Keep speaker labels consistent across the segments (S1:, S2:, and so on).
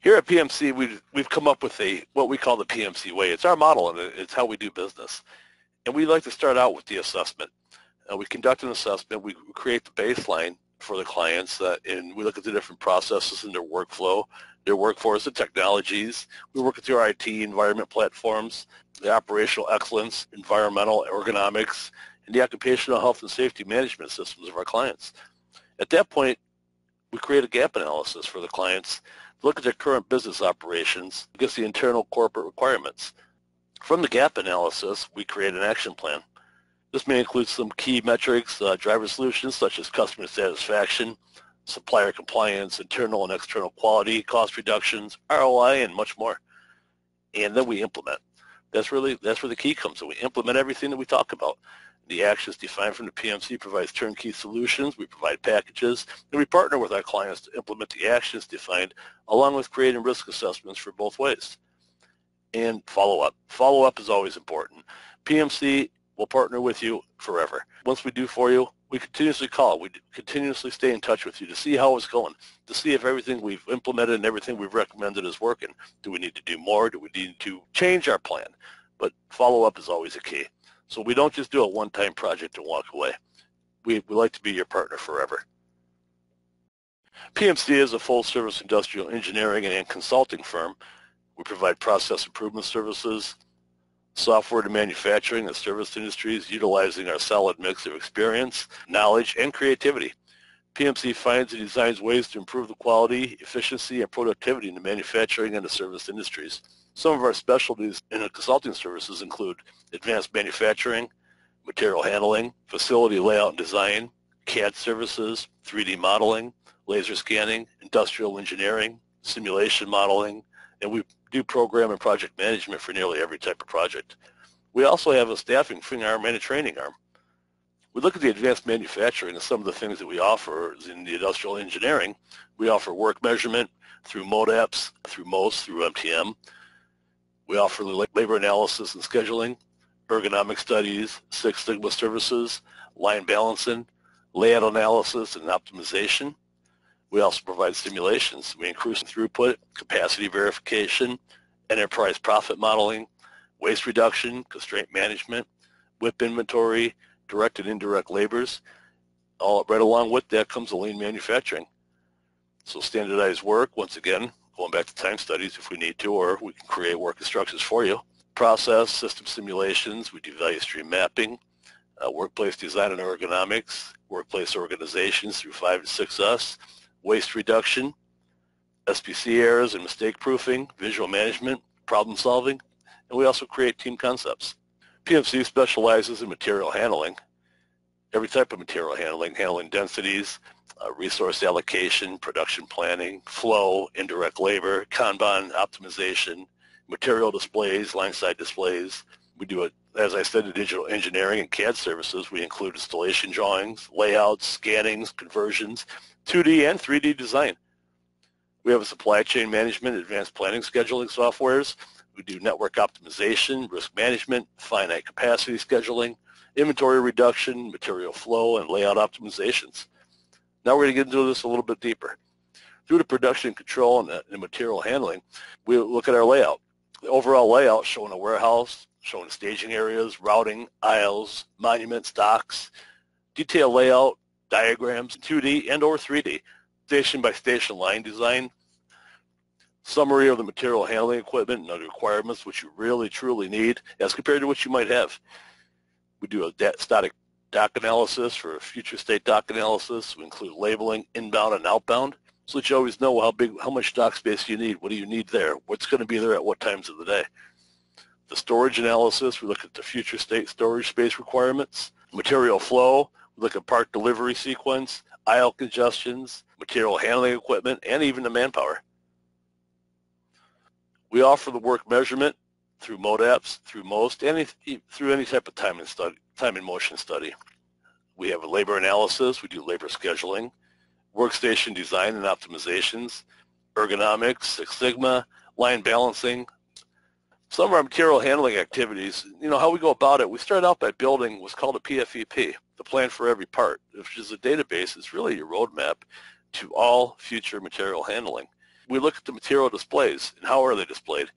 S1: Here at PMC, we've, we've come up with a what we call the PMC way. It's our model, and it's how we do business. And we like to start out with the assessment. Uh, we conduct an assessment. We create the baseline for the clients, uh, and we look at the different processes in their workflow, their workforce, the technologies. We work with their IT environment platforms, the operational excellence, environmental ergonomics, and the occupational health and safety management systems of our clients. At that point, we create a gap analysis for the clients look at their current business operations against the internal corporate requirements. From the gap analysis, we create an action plan. This may include some key metrics, uh, driver solutions such as customer satisfaction, supplier compliance, internal and external quality, cost reductions, ROI, and much more. And then we implement. That's really that's where the key comes in. We implement everything that we talk about. The actions defined from the PMC provides turnkey solutions. We provide packages, and we partner with our clients to implement the actions defined, along with creating risk assessments for both ways. And follow-up. Follow-up is always important. PMC will partner with you forever. Once we do for you, we continuously call. We continuously stay in touch with you to see how it's going, to see if everything we've implemented and everything we've recommended is working. Do we need to do more? Do we need to change our plan? But follow-up is always a key. So we don't just do a one-time project and walk away. We, we like to be your partner forever. PMC is a full-service industrial engineering and consulting firm. We provide process improvement services, software to manufacturing and service industries utilizing our solid mix of experience, knowledge, and creativity. PMC finds and designs ways to improve the quality, efficiency, and productivity in the manufacturing and the service industries. Some of our specialties in consulting services include advanced manufacturing, material handling, facility layout and design, CAD services, 3D modeling, laser scanning, industrial engineering, simulation modeling, and we do program and project management for nearly every type of project. We also have a staffing arm and a training arm. We look at the advanced manufacturing and some of the things that we offer in the industrial engineering. We offer work measurement through MODAPTS, through MOS, through MTM. We offer labor analysis and scheduling, ergonomic studies, Six Sigma services, line balancing, layout analysis and optimization. We also provide simulations. We increase throughput, capacity verification, enterprise profit modeling, waste reduction, constraint management, WIP inventory, direct and indirect labors. All right along with that comes the lean manufacturing. So standardized work, once again, going back to time studies if we need to, or we can create work instructions for you. Process, system simulations, we do value stream mapping, uh, workplace design and ergonomics, workplace organizations through 5 and 6S, waste reduction, SPC errors and mistake proofing, visual management, problem solving, and we also create team concepts. PMC specializes in material handling, every type of material handling, handling densities, uh, resource allocation, production planning, flow, indirect labor, Kanban optimization, material displays, line-side displays. We do it, as I said, in digital engineering and CAD services. We include installation drawings, layouts, scannings, conversions, 2D and 3D design. We have a supply chain management, advanced planning scheduling softwares. We do network optimization, risk management, finite capacity scheduling, inventory reduction, material flow, and layout optimizations. Now we're going to get into this a little bit deeper. Through the production control and, uh, and material handling, we look at our layout. The overall layout showing a warehouse, showing staging areas, routing, aisles, monuments, docks, detailed layout, diagrams, 2D and or 3D, station by station line design, summary of the material handling equipment and other requirements which you really truly need as compared to what you might have. We do a static dock analysis for a future state dock analysis. We include labeling inbound and outbound so that you always know how big, how much dock space you need. What do you need there? What's going to be there at what times of the day? The storage analysis, we look at the future state storage space requirements. Material flow, we look at part delivery sequence, aisle congestions, material handling equipment, and even the manpower. We offer the work measurement through MODAPTS, through MOST, any, through any type of time and, study, time and motion study. We have a labor analysis. We do labor scheduling, workstation design and optimizations, ergonomics, Six Sigma, line balancing. Some of our material handling activities, you know, how we go about it, we start out by building what's called a PFEP, the plan for every part, which is a database. It's really your roadmap to all future material handling we look at the material displays and how are they displayed.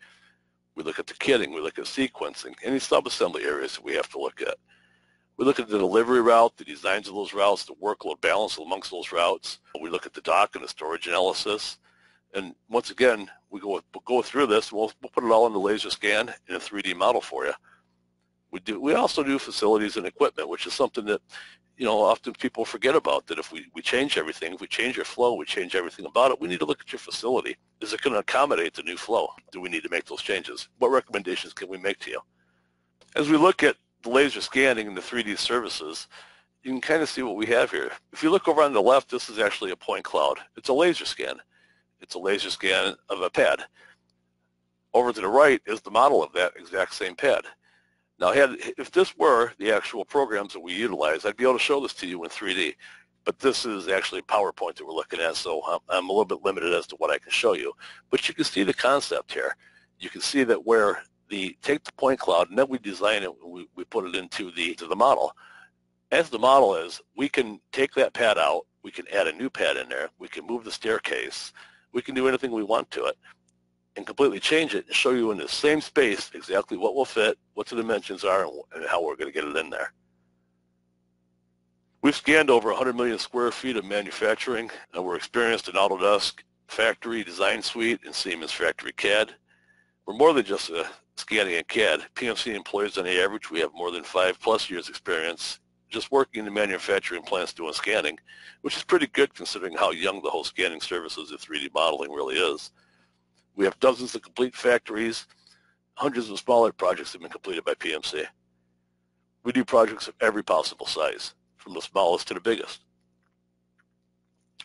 S1: We look at the kitting, we look at sequencing, any sub-assembly areas that we have to look at. We look at the delivery route, the designs of those routes, the workload balance amongst those routes. We look at the dock and the storage analysis. And once again, we go, we'll go through this. We'll, we'll put it all in the laser scan in a 3D model for you. We do. We also do facilities and equipment, which is something that, you know, often people forget about. That if we, we change everything, if we change your flow, we change everything about it. We need to look at your facility. Is it going to accommodate the new flow? Do we need to make those changes? What recommendations can we make to you? As we look at the laser scanning and the 3D services, you can kind of see what we have here. If you look over on the left, this is actually a point cloud. It's a laser scan. It's a laser scan of a pad. Over to the right is the model of that exact same pad. Now, had, if this were the actual programs that we utilize, I'd be able to show this to you in 3D. But this is actually PowerPoint that we're looking at, so I'm, a little bit limited as to what I can show you. But you can see the concept here. You can see that where the take the point cloud and then we design it, we, we put it into the to the model. As the model is, we can take that pad out, we can add a new pad in there, we can move the staircase, we can do anything we want to it and completely change it and show you in the same space exactly what will fit, what the dimensions are, and how we're going to get it in there. We've scanned over 100 million square feet of manufacturing, and we're experienced in Autodesk Factory Design Suite and Siemens Factory CAD. We're more than just a scanning and CAD. PMC employees on the average, we have more than five plus years experience just working in the manufacturing plants doing scanning, which is pretty good considering how young the whole scanning services of 3D modeling really is. We have dozens of complete factories. Hundreds of smaller projects have been completed by PMC. We do projects of every possible size, from the smallest to the biggest.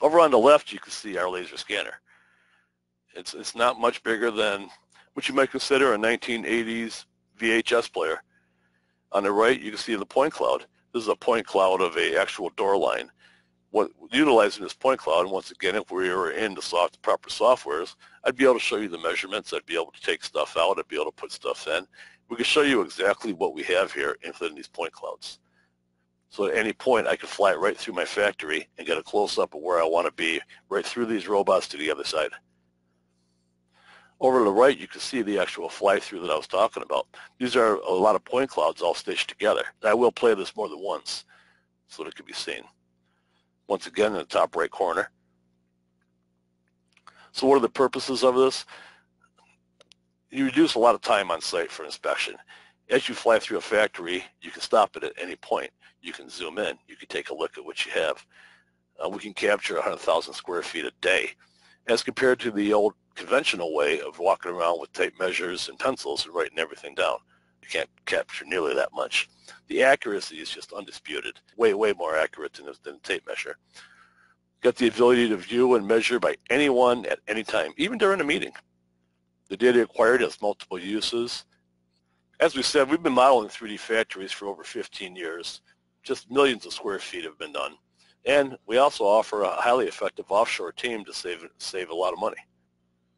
S1: Over on the left, you can see our laser scanner. It's, it's not much bigger than what you might consider a 1980s VHS player. On the right, you can see the point cloud. This is a point cloud of a actual door line what, utilizing this point cloud, and once again, if we were in the soft, proper softwares, I'd be able to show you the measurements. I'd be able to take stuff out. I'd be able to put stuff in. We can show you exactly what we have here within these point clouds. So at any point, I can fly it right through my factory and get a close-up of where I want to be, right through these robots to the other side. Over to the right, you can see the actual fly-through that I was talking about. These are a lot of point clouds all stitched together. I will play this more than once so that it can be seen once again in the top right corner. So what are the purposes of this? You reduce a lot of time on site for inspection. As you fly through a factory, you can stop it at any point. You can zoom in. You can take a look at what you have. Uh, we can capture 100,000 square feet a day as compared to the old conventional way of walking around with tape measures and pencils and writing everything down. Can't capture nearly that much. The accuracy is just undisputed, way, way more accurate than, than a tape measure. Got the ability to view and measure by anyone at any time, even during a meeting. The data acquired has multiple uses. As we said, we've been modeling 3D factories for over 15 years. Just millions of square feet have been done. And we also offer a highly effective offshore team to save, save a lot of money.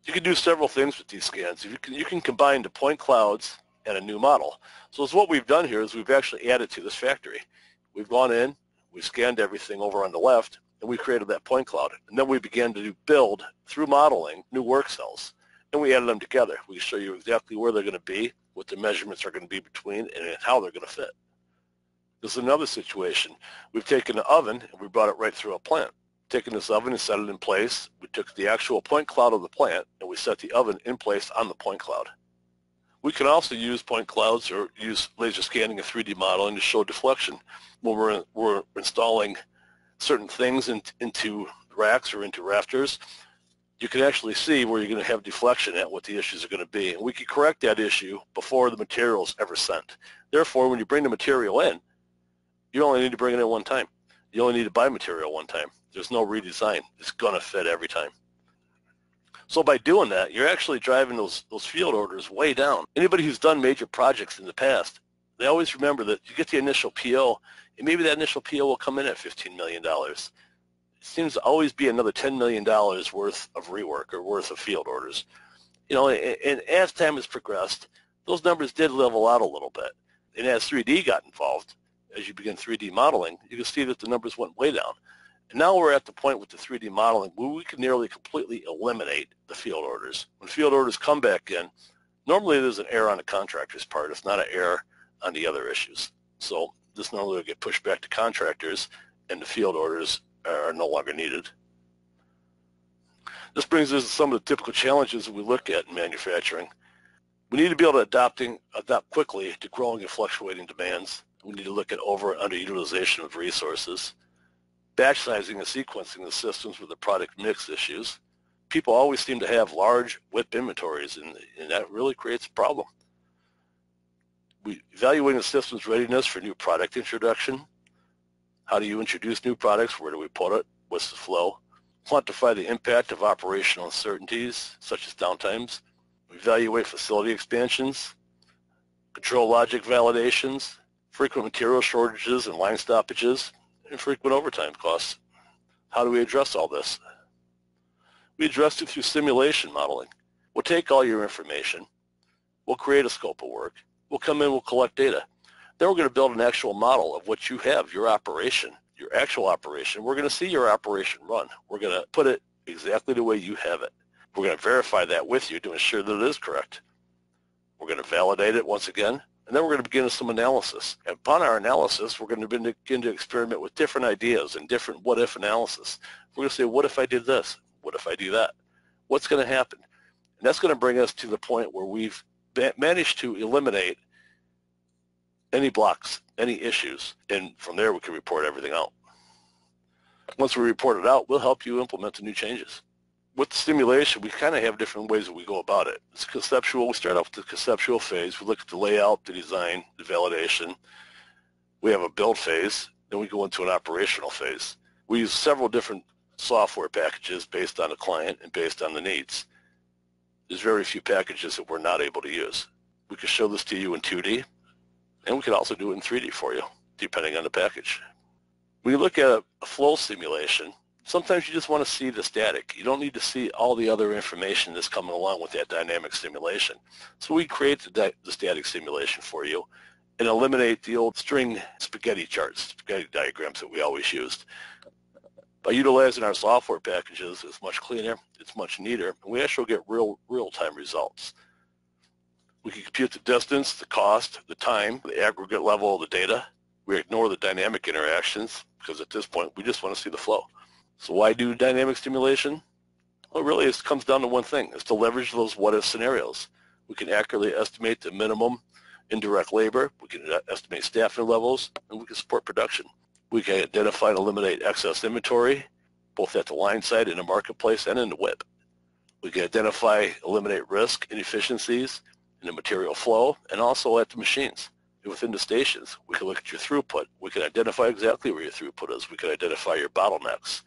S1: You can do several things with these scans. You can, you can combine the point clouds and a new model. So what we've done here is we've actually added to this factory. We've gone in, we've scanned everything over on the left, and we created that point cloud. And then we began to build, through modeling, new work cells. And we added them together. We show you exactly where they're going to be, what the measurements are going to be between, and how they're going to fit. This is another situation. We've taken an oven and we brought it right through a plant. Taken this oven and set it in place. We took the actual point cloud of the plant and we set the oven in place on the point cloud. We can also use point clouds or use laser scanning and 3D modeling to show deflection when we're, we're installing certain things in, into racks or into rafters. You can actually see where you're going to have deflection at what the issues are going to be. And we can correct that issue before the material is ever sent. Therefore, when you bring the material in, you only need to bring it in one time. You only need to buy material one time. There's no redesign. It's going to fit every time. So by doing that, you're actually driving those, those field orders way down. Anybody who's done major projects in the past, they always remember that you get the initial PO, and maybe that initial PO will come in at $15 million. It seems to always be another $10 million worth of rework or worth of field orders. You know, and, and as time has progressed, those numbers did level out a little bit. And as 3D got involved, as you begin 3D modeling, you can see that the numbers went way down. And now we're at the point with the 3D modeling where we can nearly completely eliminate the field orders. When field orders come back in, normally there's an error on the contractor's part. It's not an error on the other issues. So this normally will get pushed back to contractors and the field orders are no longer needed. This brings us to some of the typical challenges that we look at in manufacturing. We need to be able to adapting, adapt quickly to growing and fluctuating demands. We need to look at over and underutilization of resources batch sizing and sequencing the systems with the product mix issues. People always seem to have large WIP inventories, and, and that really creates a problem. We evaluating the system's readiness for new product introduction. How do you introduce new products? Where do we put it? What's the flow? Quantify the impact of operational uncertainties, such as downtimes. Evaluate facility expansions. Control logic validations. Frequent material shortages and line stoppages infrequent overtime costs. How do we address all this? We address it through simulation modeling. We'll take all your information. We'll create a scope of work. We'll come in, we'll collect data. Then we're going to build an actual model of what you have, your operation, your actual operation. We're going to see your operation run. We're going to put it exactly the way you have it. We're going to verify that with you to ensure that it is correct. We're going to validate it once again. And then we're going to begin some analysis. And upon our analysis, we're going to begin to experiment with different ideas and different what-if analysis. We're going to say, what if I did this? What if I do that? What's going to happen? And that's going to bring us to the point where we've managed to eliminate any blocks, any issues, and from there we can report everything out. Once we report it out, we'll help you implement the new changes with simulation, we kind of have different ways that we go about it. It's conceptual. We start off with the conceptual phase. We look at the layout, the design, the validation. We have a build phase. Then we go into an operational phase. We use several different software packages based on the client and based on the needs. There's very few packages that we're not able to use. We could show this to you in 2D, and we could also do it in 3D for you, depending on the package. We look at a flow simulation, Sometimes you just want to see the static. You don't need to see all the other information that's coming along with that dynamic simulation. So we create the, the static simulation for you and eliminate the old string spaghetti charts, spaghetti diagrams that we always used. By utilizing our software packages, it's much cleaner, it's much neater, and we actually get real real-time results. We can compute the distance, the cost, the time, the aggregate level of the data. We ignore the dynamic interactions because at this point we just want to see the flow. So why do dynamic simulation? Well, really it comes down to one thing, is to leverage those what-if scenarios. We can accurately estimate the minimum indirect labor, we can estimate staffing levels, and we can support production. We can identify and eliminate excess inventory, both at the line side in the marketplace and in the WIP. We can identify, eliminate risk, inefficiencies in the material flow, and also at the machines within the stations. We can look at your throughput. We can identify exactly where your throughput is. We can identify your bottlenecks.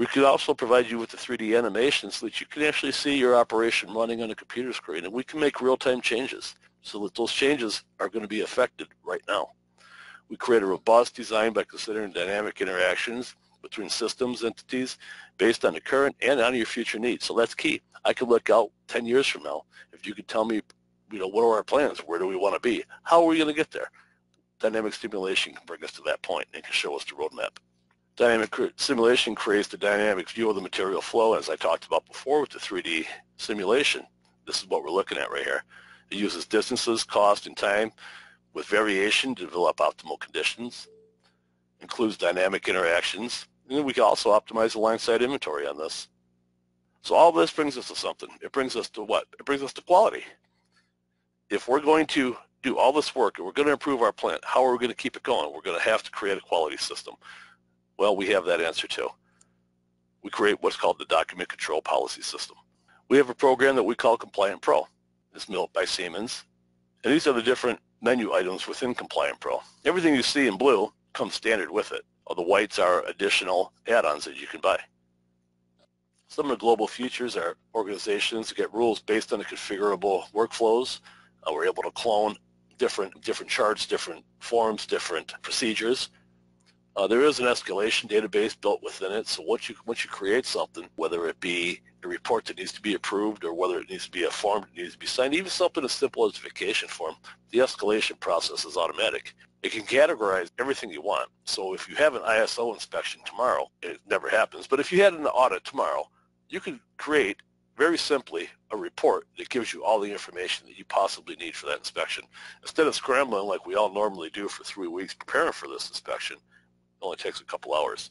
S1: We could also provide you with the 3D animation so that you can actually see your operation running on a computer screen, and we can make real-time changes so that those changes are going to be affected right now. We create a robust design by considering dynamic interactions between systems, entities, based on the current and on your future needs. So that's key. I could look out 10 years from now. If you could tell me, you know, what are our plans? Where do we want to be? How are we going to get there? Dynamic simulation can bring us to that point and can show us the roadmap. Dynamic simulation creates the dynamic view of the material flow, as I talked about before with the 3D simulation. This is what we're looking at right here. It uses distances, cost, and time with variation to develop optimal conditions, includes dynamic interactions, and then we can also optimize the line side inventory on this. So all this brings us to something. It brings us to what? It brings us to quality. If we're going to do all this work and we're going to improve our plant, how are we going to keep it going? We're going to have to create a quality system. Well, we have that answer too. We create what's called the Document Control Policy System. We have a program that we call Compliant Pro. It's built by Siemens. And these are the different menu items within Compliant Pro. Everything you see in blue comes standard with it. All the whites are additional add-ons that you can buy. Some of the global features are organizations get rules based on the configurable workflows. Uh, we're able to clone different different charts, different forms, different procedures. Uh, there is an escalation database built within it, so once you once you create something, whether it be a report that needs to be approved or whether it needs to be a form that needs to be signed, even something as simple as a vacation form, the escalation process is automatic. It can categorize everything you want. So if you have an ISO inspection tomorrow, it never happens, but if you had an audit tomorrow, you could create very simply a report that gives you all the information that you possibly need for that inspection. Instead of scrambling like we all normally do for three weeks preparing for this inspection, it only takes a couple hours.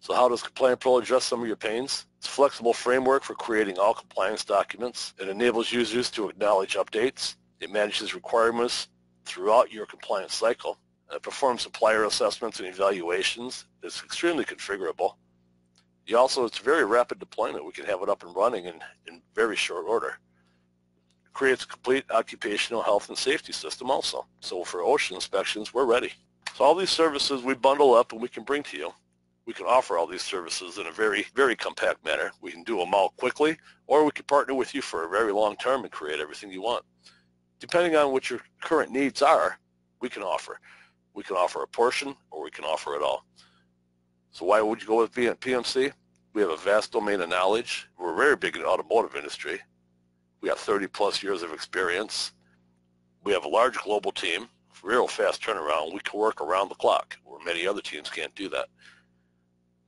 S1: So how does Compliant Pro address some of your pains? It's a flexible framework for creating all compliance documents. It enables users to acknowledge updates. It manages requirements throughout your compliance cycle. It performs supplier assessments and evaluations. It's extremely configurable. You also, it's very rapid deployment. We can have it up and running in, in very short order. It creates a complete occupational health and safety system also. So for OSHA inspections, we're ready. So all these services we bundle up and we can bring to you we can offer all these services in a very, very compact manner. We can do them all quickly, or we can partner with you for a very long term and create everything you want. Depending on what your current needs are, we can offer. We can offer a portion, or we can offer it all. So why would you go with PMC? We have a vast domain of knowledge. We're very big in the automotive industry. We have 30 plus years of experience. We have a large global team, real fast turnaround. We can work around the clock, where many other teams can't do that.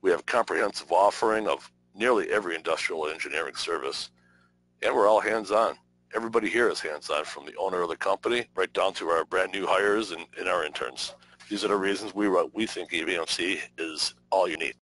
S1: We have a comprehensive offering of nearly every industrial engineering service, and we're all hands-on. Everybody here is hands-on, from the owner of the company right down to our brand new hires and, and our interns. These are the reasons we, we think PMC is all you need.